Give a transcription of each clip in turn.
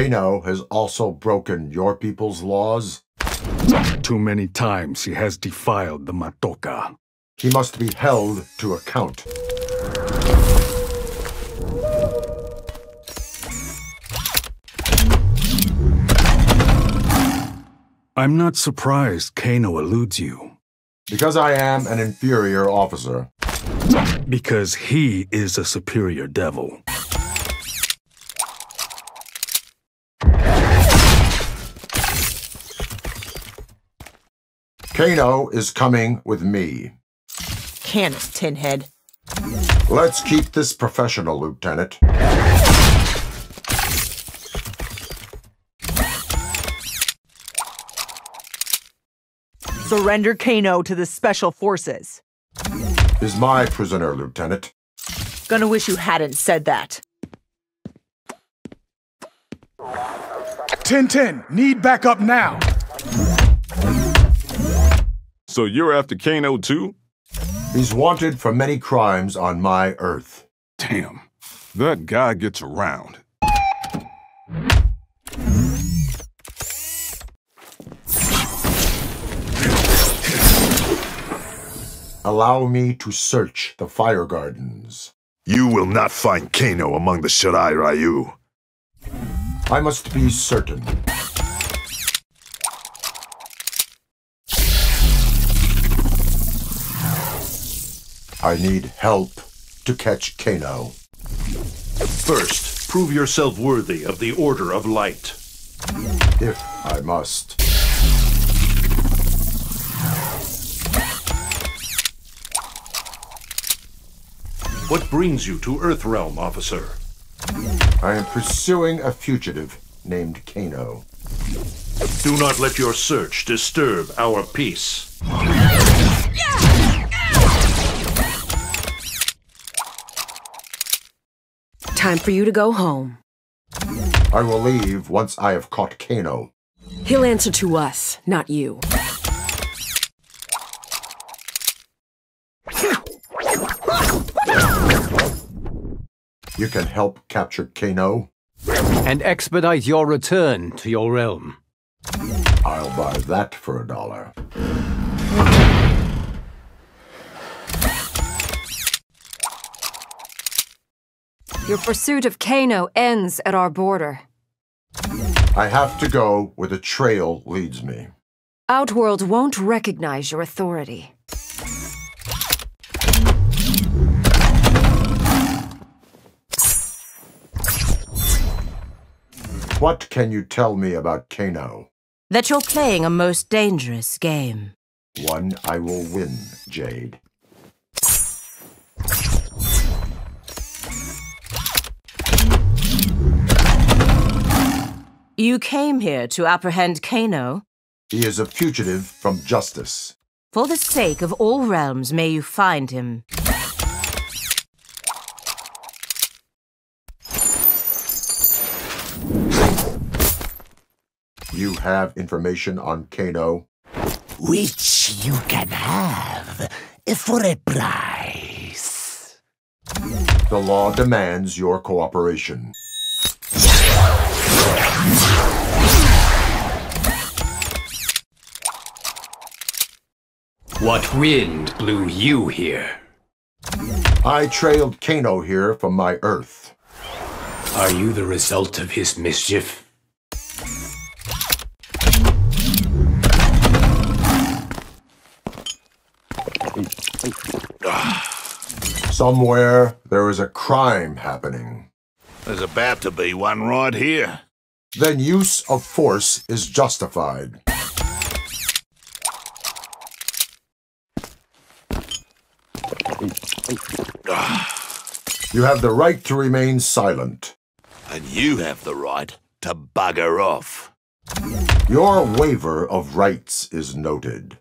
Kano has also broken your people's laws? Too many times he has defiled the Matoka. He must be held to account. I'm not surprised Kano eludes you. Because I am an inferior officer. Because he is a superior devil. Kano is coming with me. Canis, Tinhead. Let's keep this professional, Lieutenant. Surrender Kano to the Special Forces. Is my prisoner, Lieutenant. Gonna wish you hadn't said that. 1010, need backup now. So you're after Kano too? He's wanted for many crimes on my Earth. Damn, that guy gets around. Allow me to search the fire gardens. You will not find Kano among the Shirai Ryu. I must be certain. I need help to catch Kano. First, prove yourself worthy of the Order of Light. If I must. What brings you to Earthrealm, officer? I am pursuing a fugitive named Kano. Do not let your search disturb our peace. Time for you to go home. I will leave once I have caught Kano. He'll answer to us, not you. You can help capture Kano. And expedite your return to your realm. I'll buy that for a dollar. Your pursuit of Kano ends at our border. I have to go where the trail leads me. Outworld won't recognize your authority. What can you tell me about Kano? That you're playing a most dangerous game. One I will win, Jade. You came here to apprehend Kano? He is a fugitive from justice. For the sake of all realms, may you find him. You have information on Kano? Which you can have eh, for a price. The law demands your cooperation. What wind blew you here? I trailed Kano here from my Earth. Are you the result of his mischief? Somewhere there is a crime happening. There's about to be one right here. Then use of force is justified. You have the right to remain silent. And you have the right to bugger off. Your waiver of rights is noted.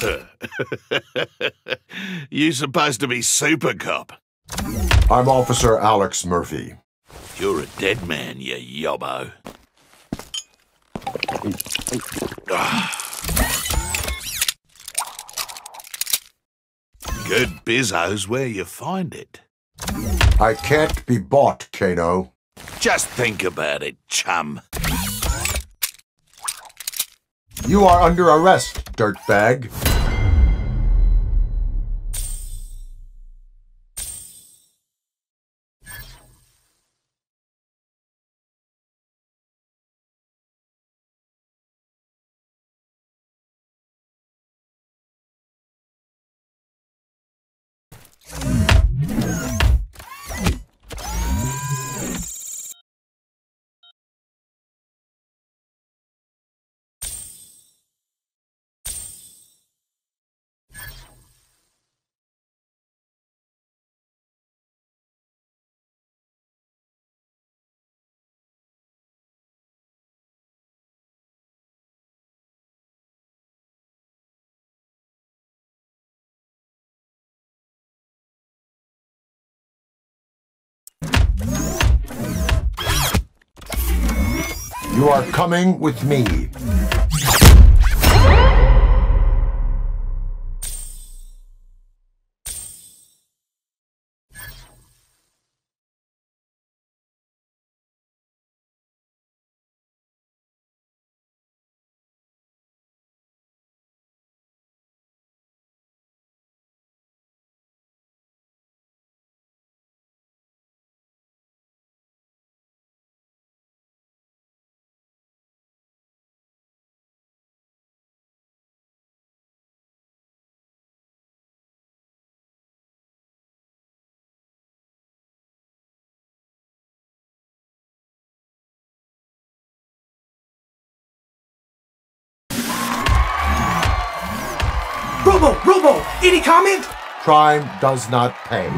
you supposed to be super cop. I'm Officer Alex Murphy. You're a dead man, you yobbo. Ah. Good bizzo's where you find it. I can't be bought, Kano. Just think about it, chum. You are under arrest, dirtbag. You are coming with me. Robo, any comment? Crime does not pay.